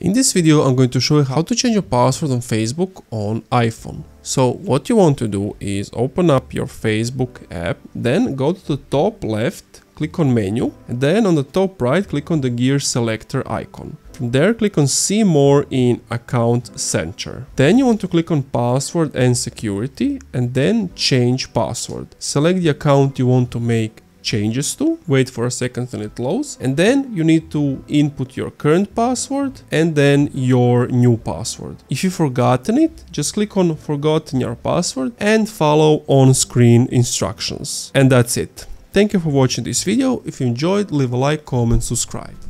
In this video I'm going to show you how to change your password on Facebook on iPhone. So what you want to do is open up your Facebook app, then go to the top left, click on menu, and then on the top right click on the gear selector icon. From there click on see more in account center. Then you want to click on password and security and then change password. Select the account you want to make changes to, wait for a second and it loads, and then you need to input your current password and then your new password. If you've forgotten it, just click on forgotten your password and follow on screen instructions. And that's it. Thank you for watching this video. If you enjoyed, leave a like, comment, subscribe.